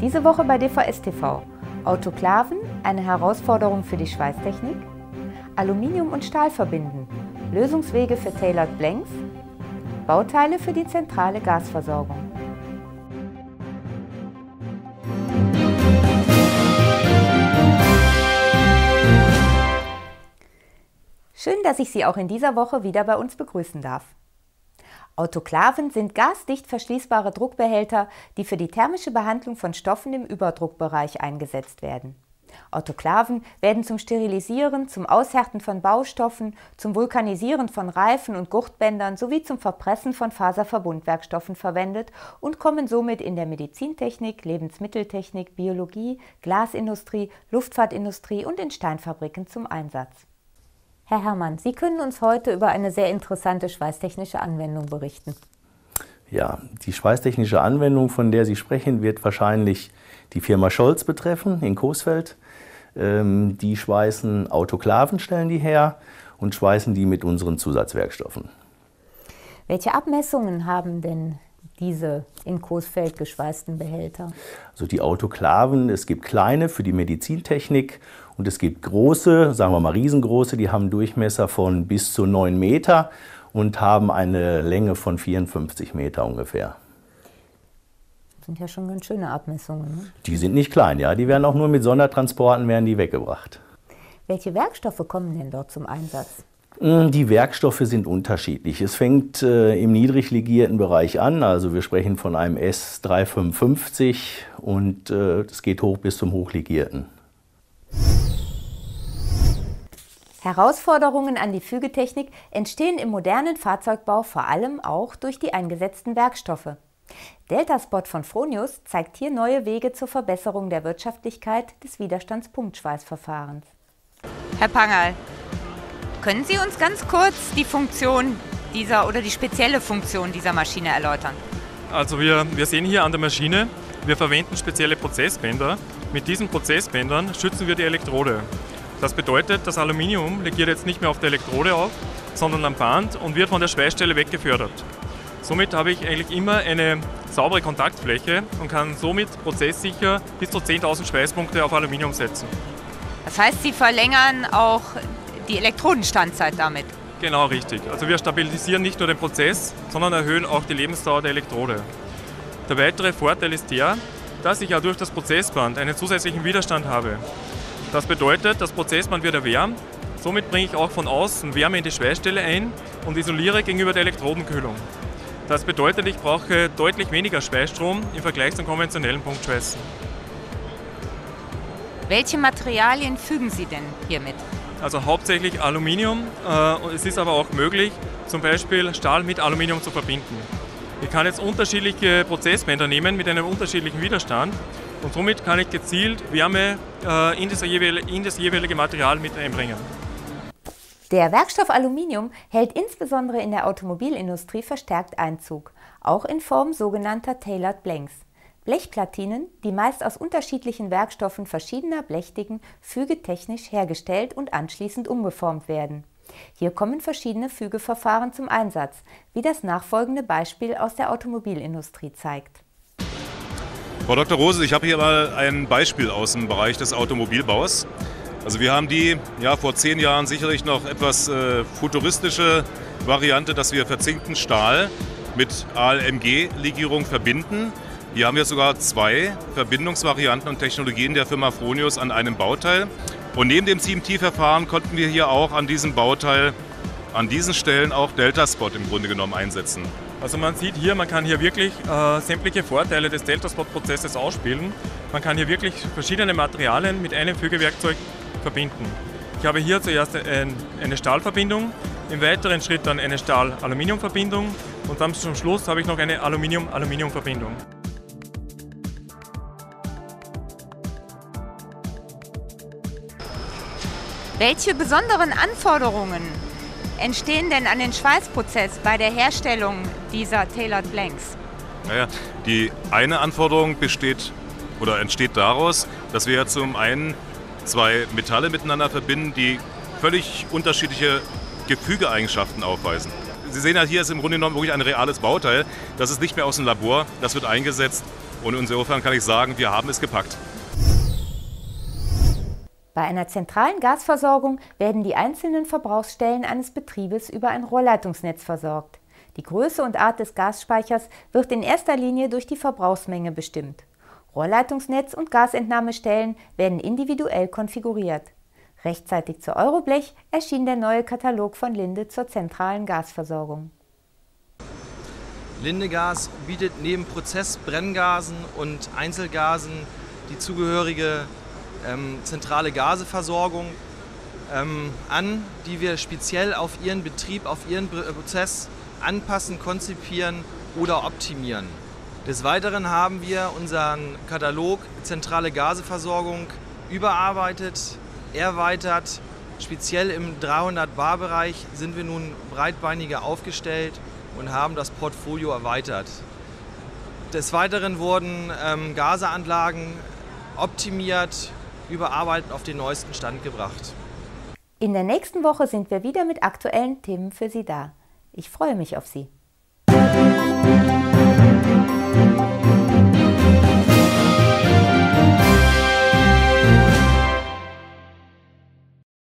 Diese Woche bei DVS TV. Autoklaven, eine Herausforderung für die Schweißtechnik. Aluminium und Stahl verbinden. Lösungswege für Tailored Blanks. Bauteile für die zentrale Gasversorgung. Schön, dass ich Sie auch in dieser Woche wieder bei uns begrüßen darf. Autoklaven sind gasdicht verschließbare Druckbehälter, die für die thermische Behandlung von Stoffen im Überdruckbereich eingesetzt werden. Autoklaven werden zum Sterilisieren, zum Aushärten von Baustoffen, zum Vulkanisieren von Reifen und Gurtbändern sowie zum Verpressen von Faserverbundwerkstoffen verwendet und kommen somit in der Medizintechnik, Lebensmitteltechnik, Biologie, Glasindustrie, Luftfahrtindustrie und in Steinfabriken zum Einsatz. Herr Herrmann, Sie können uns heute über eine sehr interessante schweißtechnische Anwendung berichten. Ja, die schweißtechnische Anwendung, von der Sie sprechen, wird wahrscheinlich die Firma Scholz betreffen in Coesfeld. Ähm, die schweißen Autoklaven, stellen die her und schweißen die mit unseren Zusatzwerkstoffen. Welche Abmessungen haben denn diese in Coesfeld geschweißten Behälter? Also die Autoklaven, es gibt kleine für die Medizintechnik und es gibt große, sagen wir mal riesengroße, die haben Durchmesser von bis zu 9 Meter und haben eine Länge von 54 Meter ungefähr. Das sind ja schon ganz schöne Abmessungen. Ne? Die sind nicht klein, ja. Die werden auch nur mit Sondertransporten werden die weggebracht. Welche Werkstoffe kommen denn dort zum Einsatz? Die Werkstoffe sind unterschiedlich. Es fängt äh, im niedrig legierten Bereich an, also wir sprechen von einem S355 und es äh, geht hoch bis zum hochlegierten. Herausforderungen an die Fügetechnik entstehen im modernen Fahrzeugbau vor allem auch durch die eingesetzten Werkstoffe. Deltaspot von Fronius zeigt hier neue Wege zur Verbesserung der Wirtschaftlichkeit des Widerstandspunktschweißverfahrens. Herr Pangerl, können Sie uns ganz kurz die Funktion dieser oder die spezielle Funktion dieser Maschine erläutern? Also wir, wir sehen hier an der Maschine, wir verwenden spezielle Prozessbänder. Mit diesen Prozessbändern schützen wir die Elektrode. Das bedeutet, das Aluminium legiert jetzt nicht mehr auf der Elektrode auf, sondern am Band und wird von der Schweißstelle weggefördert. Somit habe ich eigentlich immer eine saubere Kontaktfläche und kann somit prozesssicher bis zu 10.000 Schweißpunkte auf Aluminium setzen. Das heißt, Sie verlängern auch die Elektrodenstandzeit damit? Genau, richtig. Also wir stabilisieren nicht nur den Prozess, sondern erhöhen auch die Lebensdauer der Elektrode. Der weitere Vorteil ist der, dass ich ja durch das Prozessband einen zusätzlichen Widerstand habe. Das bedeutet, das Prozessband wird erwärmt, somit bringe ich auch von außen Wärme in die Schweißstelle ein und isoliere gegenüber der Elektrodenkühlung. Das bedeutet, ich brauche deutlich weniger Schweißstrom im Vergleich zum konventionellen Punktschweißen. Welche Materialien fügen Sie denn hiermit? Also hauptsächlich Aluminium. Äh, es ist aber auch möglich, zum Beispiel Stahl mit Aluminium zu verbinden. Ich kann jetzt unterschiedliche Prozessbänder nehmen mit einem unterschiedlichen Widerstand und somit kann ich gezielt Wärme äh, in, das jeweilige, in das jeweilige Material mit einbringen. Der Werkstoff Aluminium hält insbesondere in der Automobilindustrie verstärkt Einzug, auch in Form sogenannter Tailored Blanks. Blechplatinen, die meist aus unterschiedlichen Werkstoffen verschiedener Blechdicken fügetechnisch hergestellt und anschließend umgeformt werden. Hier kommen verschiedene Fügeverfahren zum Einsatz, wie das nachfolgende Beispiel aus der Automobilindustrie zeigt. Frau Dr. Rose, ich habe hier mal ein Beispiel aus dem Bereich des Automobilbaus. Also wir haben die ja, vor zehn Jahren sicherlich noch etwas äh, futuristische Variante, dass wir verzinkten Stahl mit ALMG-Legierung verbinden. Hier haben wir sogar zwei Verbindungsvarianten und Technologien der Firma Fronius an einem Bauteil. Und neben dem CMT-Verfahren konnten wir hier auch an diesem Bauteil an diesen Stellen auch Delta-Spot im Grunde genommen einsetzen. Also man sieht hier, man kann hier wirklich äh, sämtliche Vorteile des Delta-Spot-Prozesses ausspielen. Man kann hier wirklich verschiedene Materialien mit einem Fügewerkzeug verbinden. Ich habe hier zuerst ein, eine Stahlverbindung, im weiteren Schritt dann eine Stahl-Aluminium-Verbindung und dann zum Schluss habe ich noch eine Aluminium-Aluminium-Verbindung. Welche besonderen Anforderungen entstehen denn an den Schweißprozess bei der Herstellung dieser Tailored Blanks? Naja, die eine Anforderung besteht oder entsteht daraus, dass wir zum einen zwei Metalle miteinander verbinden, die völlig unterschiedliche Gefügeeigenschaften aufweisen. Sie sehen ja, hier ist im Grunde genommen wirklich ein reales Bauteil. Das ist nicht mehr aus dem Labor, das wird eingesetzt Und insofern kann ich sagen, wir haben es gepackt. Bei einer zentralen Gasversorgung werden die einzelnen Verbrauchsstellen eines Betriebes über ein Rohrleitungsnetz versorgt. Die Größe und Art des Gasspeichers wird in erster Linie durch die Verbrauchsmenge bestimmt. Rohrleitungsnetz und Gasentnahmestellen werden individuell konfiguriert. Rechtzeitig zur Euroblech erschien der neue Katalog von Linde zur zentralen Gasversorgung. Linde Gas bietet neben Prozessbrenngasen und Einzelgasen die zugehörige ähm, zentrale Gaseversorgung ähm, an, die wir speziell auf ihren Betrieb, auf ihren Prozess anpassen, konzipieren oder optimieren. Des Weiteren haben wir unseren Katalog Zentrale Gaseversorgung überarbeitet, erweitert. Speziell im 300 Bar Bereich sind wir nun breitbeiniger aufgestellt und haben das Portfolio erweitert. Des Weiteren wurden ähm, Gaseanlagen optimiert, überarbeitet auf den neuesten Stand gebracht. In der nächsten Woche sind wir wieder mit aktuellen Themen für Sie da. Ich freue mich auf Sie.